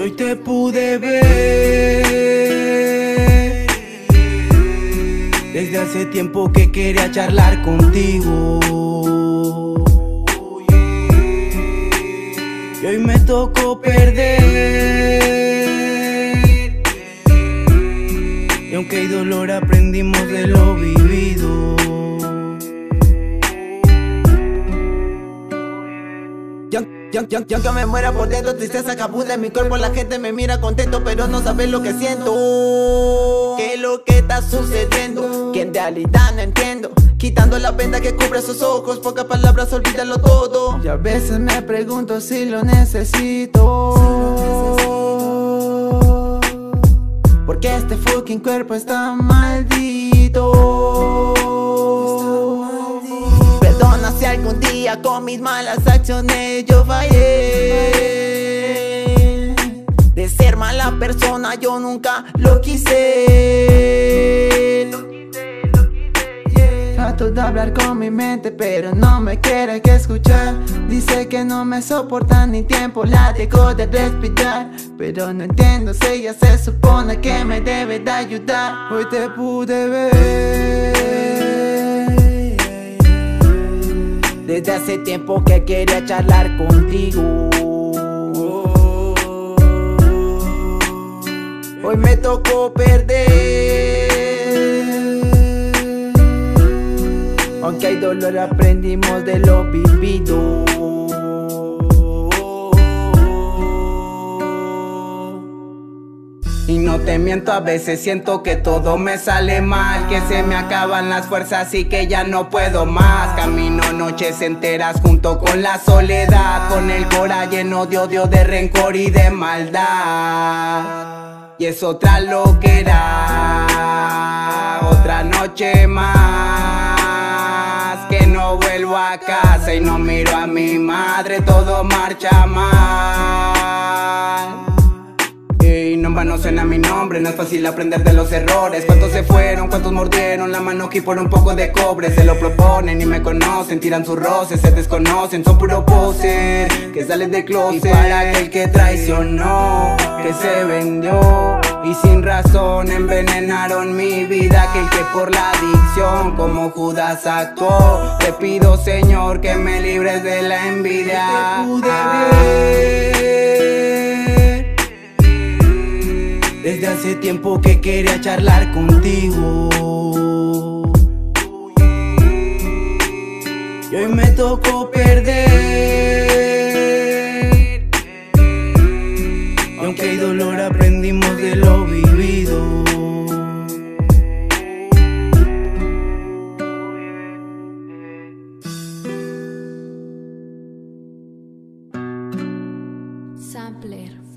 Hoy te pude ver. Desde hace tiempo que quería charlar contigo. Y hoy me tocó perder. Y aunque me muera por dentro, tristeza capula en mi cuerpo. La gente me mira contento, pero no sabe lo que siento. ¿Qué es lo que está sucediendo? Que en realidad no entiendo. Quitando la venda que cubre sus ojos Pocas palabras, olvídalo todo. Y a veces me pregunto si lo necesito. Porque este fucking cuerpo está maldito algún día con mis malas acciones yo fallé. De ser mala persona yo nunca lo quise. Trato de hablar con mi mente pero no me quiere que escuchar Dice que no me soporta ni tiempo, la dejo de respirar. Pero no entiendo si ella se supone que me debe de ayudar. Hoy te pude ver desde hace tiempo que quería charlar contigo. Hoy me tocó perder. Aunque hay dolor aprendimos de lo vivido no te miento, a veces siento que todo me sale mal Que se me acaban las fuerzas y que ya no puedo más. Camino noches enteras junto con la soledad Con el cora lleno de odio, de rencor y de maldad. Y es otra loquera Otra noche más Que no vuelvo a casa y no miro a mi madre Todo marcha mal en vano suena mi nombre, no es fácil aprender de los errores. ¿Cuántos se fueron? ¿Cuántos mordieron la mano aquí por un poco de cobre? Se lo proponen y me conocen, tiran sus roces, se desconocen. Son puro poser, que salen de closet. Y para aquel que traicionó, que se vendió. Y sin razón envenenaron mi vida. Aquel que por la adicción como Judas actuó. Te pido Señor que me libres de la envidia. Desde hace tiempo que quería charlar contigo. Y hoy me tocó perder. Y aunque hay dolor aprendimos de lo vivido. Sampler.